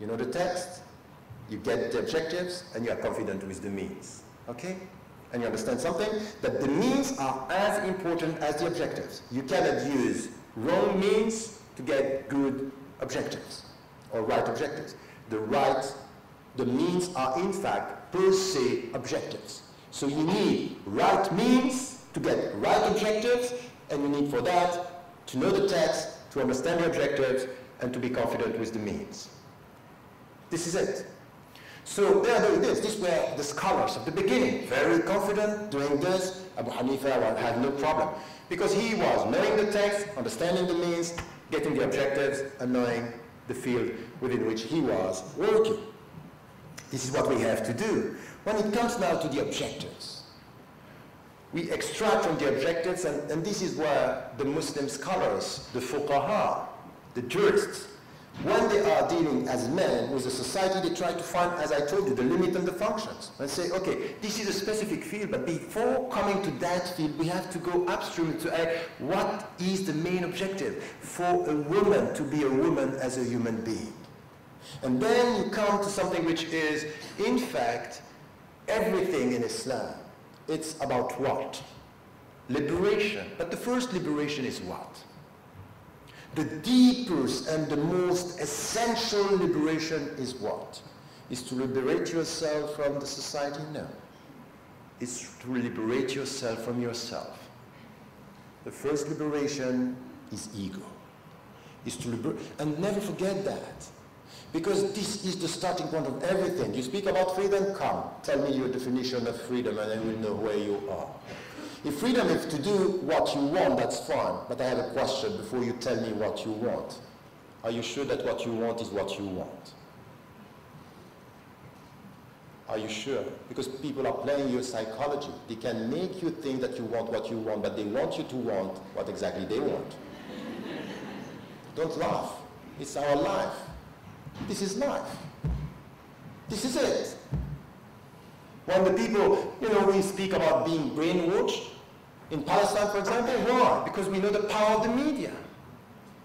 You know the text, you get the objectives, and you are confident with the means. Okay? And you understand something? That the means are as important as the objectives. You cannot use wrong means to get good objectives or right objectives. The right, the means are in fact per se objectives. So you need right means to get right objectives, and you need for that to know the text, to understand the objectives, and to be confident with the means. This is it. So they are doing this. These were the scholars of the beginning, very confident doing this. Abu Hanifa had no problem because he was knowing the text, understanding the means, getting the objectives, and knowing the field within which he was working. This is what we have to do. When it comes now to the objectives, we extract from the objectives, and, and this is where the Muslim scholars, the fuqaha, the jurists, when they are dealing as men with a society, they try to find, as I told you, the limit and the functions. And say, okay, this is a specific field, but before coming to that field, we have to go upstream to ask what is the main objective for a woman to be a woman as a human being. And then you come to something which is, in fact, everything in Islam. It's about what? Liberation. But the first liberation is what? The deepest and the most essential liberation is what? Is to liberate yourself from the society? No. It's to liberate yourself from yourself. The first liberation is ego. Is to liberate, and never forget that. Because this is the starting point of everything. You speak about freedom, come. Tell me your definition of freedom and I will know where you are. If freedom is to do what you want, that's fine. But I have a question before you tell me what you want. Are you sure that what you want is what you want? Are you sure? Because people are playing your psychology. They can make you think that you want what you want, but they want you to want what exactly they want. Don't laugh. It's our life. This is life. This is it. When the people, you know, we speak about being brainwashed, in Palestine, for example, why? Because we know the power of the media.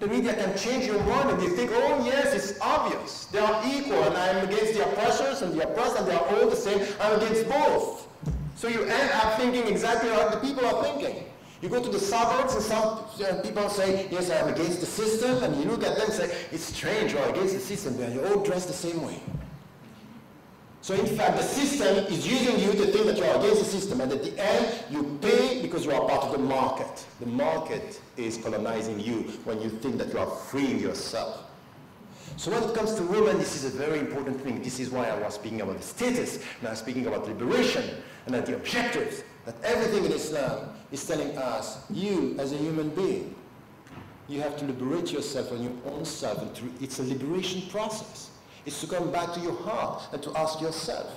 The media can change your mind and you think, oh yes, it's obvious. They are equal and I'm against the oppressors and the oppressed and they are all the same. I'm against both. So you end up thinking exactly like the people are thinking. You go to the suburbs and some uh, people say, yes, I'm against the system. And you look at them and say, it's strange, you're against the system. You're all dressed the same way. So in fact, the system is using you to think that you are against the system, and at the end, you pay because you are part of the market. The market is colonizing you when you think that you are freeing yourself. So when it comes to women, this is a very important thing. This is why I was speaking about the status, and I was speaking about liberation, and that the objectives, that everything in Islam uh, is telling us, you as a human being, you have to liberate yourself on your own self, and it's a liberation process is to come back to your heart and to ask yourself.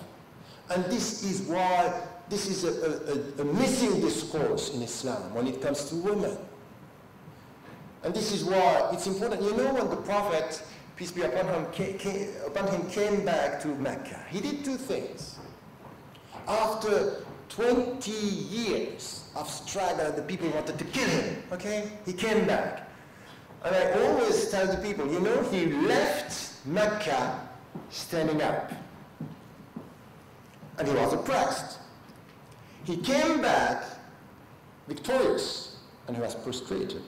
And this is why this is a, a, a, missing discourse in Islam when it comes to women. And this is why it's important. You know when the Prophet, peace be upon him, came, upon him, came back to Mecca, he did two things. After 20 years of struggle, the people wanted to kill him, okay? He came back. And I always tell the people, you know, he left Mecca standing up. And he was oppressed. He came back victorious and he was prostrated.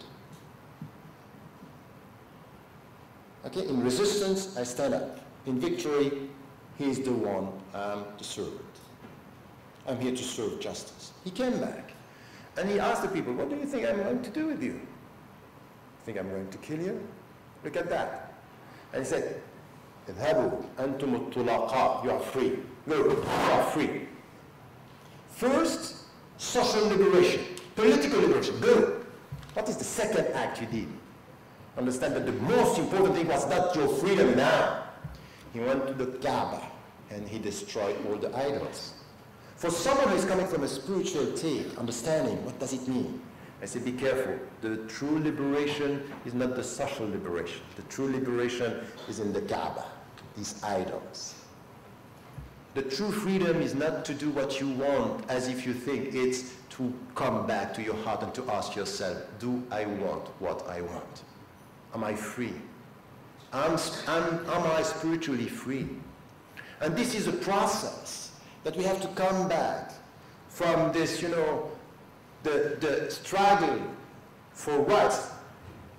Okay, in resistance, I stand up. In victory, he is the one to serve it. I'm here to serve justice. He came back and he asked the people, what do you think I'm going to do with you? Think I'm going to kill you? Look at that. And he said, اذهبوا أنتم الطلقاء you are free go you are free first social liberation political liberation good what is the second act you did understand that the most important thing was not your freedom now he went to the Kaaba and he destroyed all the idols for someone who is coming from a spiritual take understanding what does it mean I say, be careful. The true liberation is not the social liberation. The true liberation is in the Kaaba these idols. The true freedom is not to do what you want as if you think. It's to come back to your heart and to ask yourself, do I want what I want? Am I free? I'm, I'm, am I spiritually free? And this is a process that we have to come back from this, you know, the, the struggle for rights,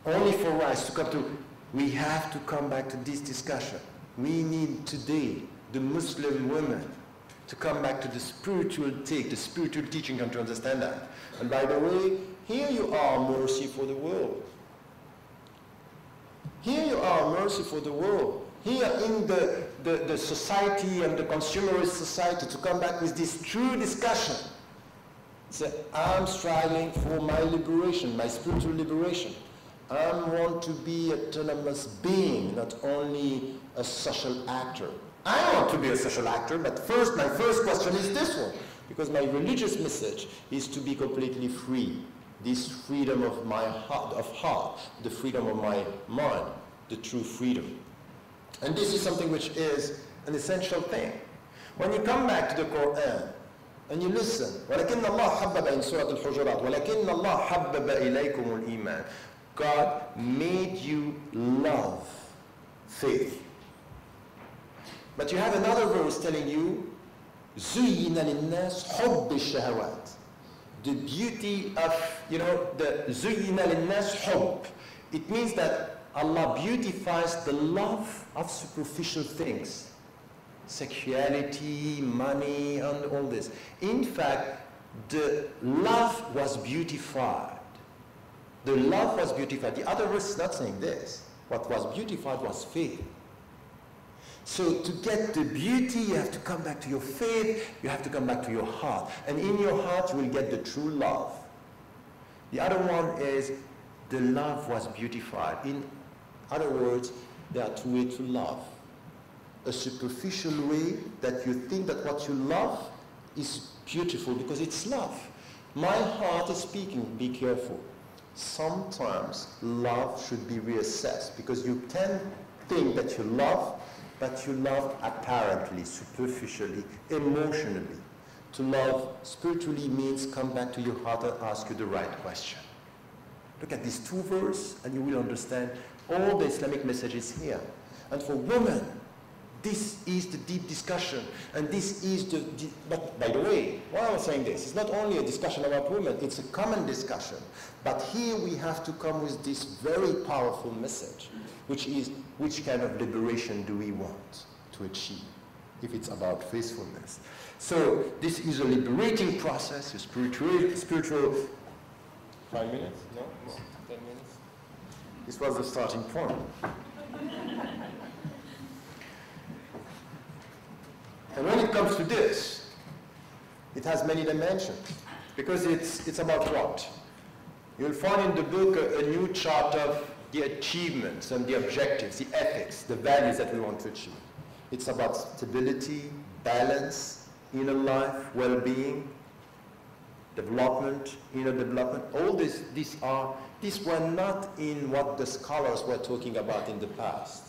only for rights to come to, we have to come back to this discussion. We need today the Muslim women to come back to the spiritual take, the spiritual teaching and to understand that. And by the way, here you are, mercy for the world. Here you are, mercy for the world. Here in the, the, the society and the consumerist society to come back with this true discussion. Say, I'm striving for my liberation, my spiritual liberation. I want to be an autonomous being, not only a social actor. I want to be a social actor, but first, my first question is this one, because my religious message is to be completely free. This freedom of my heart, of heart, the freedom of my mind, the true freedom. And this is something which is an essential thing. When you come back to the Quran and you listen, ولكن الله حبب in Surah Al-Hujurat, ولكن الله حبب إليكم الإيمان. God made you love faith. But you have another verse telling you, زين للناس حب الشهوات. The beauty of, you know, the زين للناس حب. It means that Allah beautifies the love of superficial things. Sexuality, money, and all this. In fact, the love was beautified. the love was beautified. The other verse is not saying this. What was beautified was faith. So to get the beauty, you have to come back to your faith, you have to come back to your heart. And in your heart, you will get the true love. The other one is the love was beautified. In other words, there are two ways to love. A superficial way that you think that what you love is beautiful because it's love. My heart is speaking, be careful. Sometimes love should be reassessed because you can think that you love, but you love apparently, superficially, emotionally. To love spiritually means come back to your heart and ask you the right question. Look at these two verses and you will understand all the Islamic messages here. And for women, this is the deep discussion. And this is the, but by the way, why am I saying this? It's not only a discussion about women, it's a common discussion. But here we have to come with this very powerful message, which is, which kind of liberation do we want to achieve if it's about faithfulness? So this is a liberating process, a spiritual, spiritual Five minutes? No? Ten minutes? This was the starting point. and when it comes to this, it has many dimensions. Because it's, it's about what? You'll find in the book a, a new chart of the achievements and the objectives, the ethics, the values that we want to achieve. It's about stability, balance, inner life, well-being, development, inner development, all this, these are, these were not in what the scholars were talking about in the past.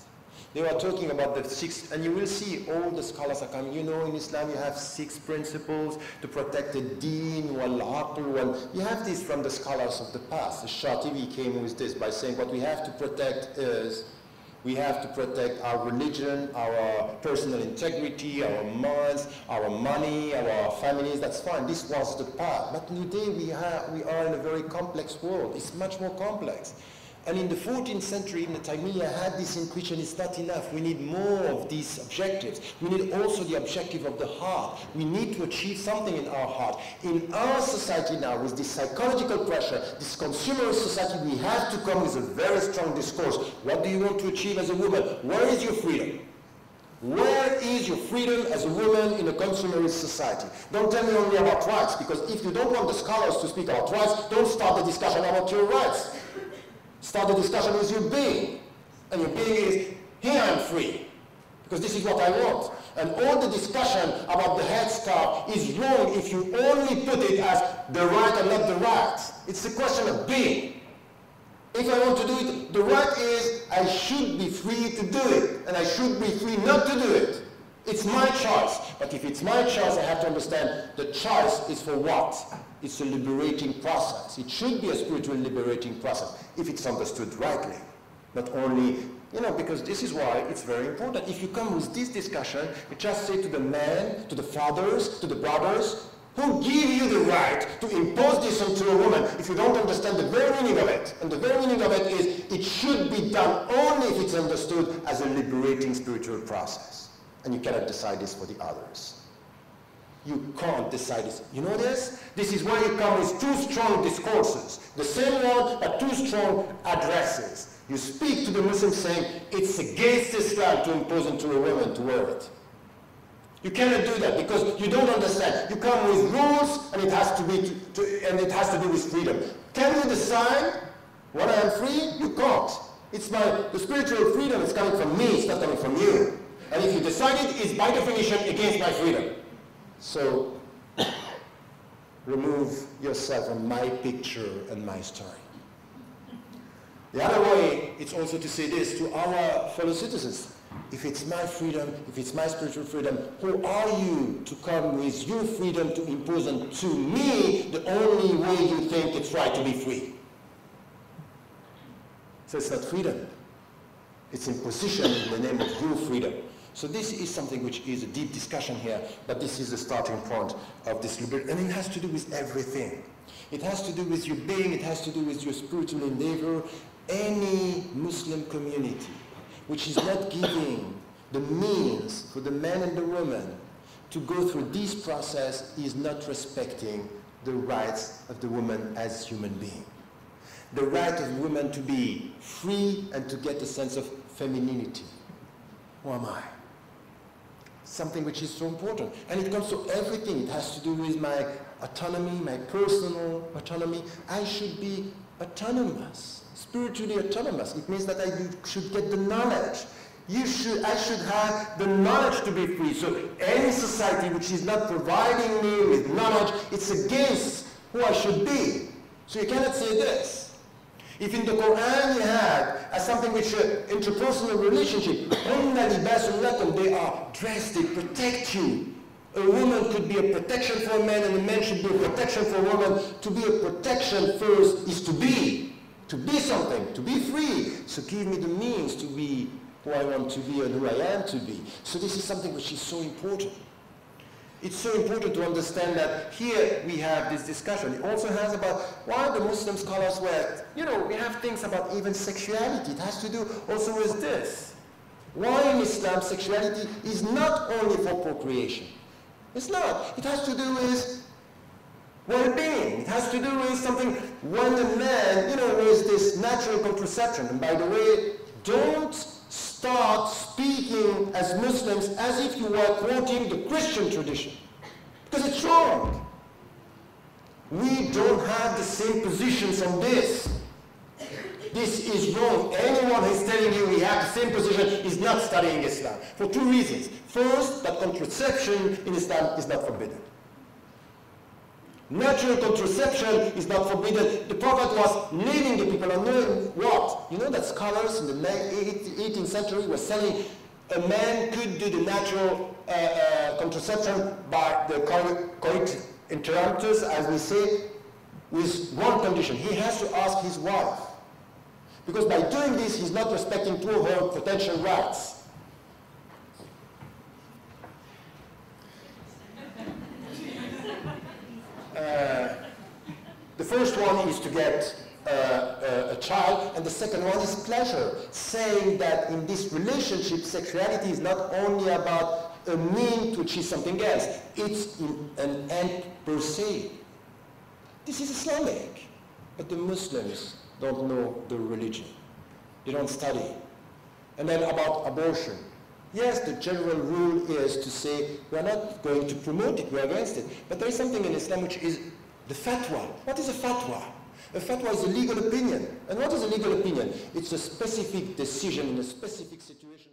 They were talking about the six, and you will see all the scholars are coming. You know, in Islam you have six principles to protect the deen, wal aql, wal. You have this from the scholars of the past. The Shatibi came with this by saying what we have to protect is we have to protect our religion, our personal integrity, our minds, our money, our families. That's fine. This was the path. But today we, have, we are in a very complex world. It's much more complex. And in the 14th century, Ibn Taymiyyah had this intuition, it's not enough. We need more of these objectives. We need also the objective of the heart. We need to achieve something in our heart. In our society now, with this psychological pressure, this consumerist society, we have to come with a very strong discourse. What do you want to achieve as a woman? Where is your freedom? Where is your freedom as a woman in a consumerist society? Don't tell me only about rights, because if you don't want the scholars to speak about rights, don't start the discussion about your rights. Start the discussion with your being. And your being is, here I'm free. Because this is what I want. And all the discussion about the headscarf is wrong if you only put it as the right and not the right. It's a question of being. If I want to do it, the right is I should be free to do it. And I should be free not to do it. It's my choice. But if it's my choice, I have to understand the choice is for what? It's a liberating process. It should be a spiritual liberating process if it's understood rightly. Not only, you know, because this is why it's very important. If you come with this discussion, you just say to the men, to the fathers, to the brothers, who give you the right to impose this onto a woman if you don't understand the very meaning of it. And the very meaning of it is it should be done only if it's understood as a liberating spiritual process. And you cannot decide this for the others. You can't decide this. You know this? This is why you come with two strong discourses. The same one, but two strong addresses. You speak to the Muslims saying, it's against Islam to impose onto a woman to wear it. You cannot do that because you don't understand. You come with rules and it has to be to, to, and it has to do with freedom. Can you decide when I am free? You can't. It's my the spiritual freedom is coming from me, it's not coming from you. And if you decide it, it's by definition against my freedom. So remove yourself from my picture and my story. The other way, it's also to say this to our fellow citizens. If it's my freedom, if it's my spiritual freedom, who are you to come with your freedom to impose on to me the only way you think it's right to be free? So it's not freedom. It's imposition in the name of your freedom. So this is something which is a deep discussion here, but this is the starting point of this liberation. And it has to do with everything. It has to do with your being, it has to do with your spiritual endeavor. Any Muslim community which is not giving the means for the man and the woman to go through this process is not respecting the rights of the woman as human being. The right of women to be free and to get a sense of femininity. Who am I? Something which is so important. And it comes to everything. It has to do with my autonomy, my personal autonomy. I should be autonomous, spiritually autonomous. It means that I should get the knowledge. You should, I should have the knowledge to be free. So any society which is not providing me with knowledge, it's against who I should be. So you cannot say this. If in the Quran you have as something which uh, interpersonal relationship, they are dressed, they protect you. A woman could be a protection for a man and a man should be a protection for a woman. To be a protection first is to be. To be something, to be free. So give me the means to be who I want to be and who I am to be. So this is something which is so important. It's so important to understand that here we have this discussion. It also has about why the Muslim scholars were, you know, we have things about even sexuality. It has to do also with this. Why in Islam sexuality is not only for procreation. It's not. It has to do with well-being. It has to do with something when the man, you know, with this natural contraception. And by the way, don't start speaking as Muslims as if you were quoting the Christian tradition. Because it's wrong. We don't have the same positions on this. This is wrong. Anyone who is telling you we have the same position is not studying Islam. For two reasons. First, that contraception in Islam is not forbidden. Natural contraception is not forbidden. The Prophet was leading the people on knowing what? You know that scholars in the 18th century were saying a man could do the natural uh, uh, contraception by the coitus interruptus, as we say, with one condition. He has to ask his wife. Because by doing this, he's not respecting two of her potential rights. Uh, the first one is to get uh, uh, a child, and the second one is pleasure, saying that in this relationship, sexuality is not only about a mean to achieve something else, it's an end per se. This is Islamic, but the Muslims don't know the religion. They don't study. And then about abortion. Yes, the general rule is to say we are not going to promote it, we are against it. But there is something in Islam which is the fatwa. What is a fatwa? A fatwa is a legal opinion. And what is a legal opinion? It's a specific decision in a specific situation.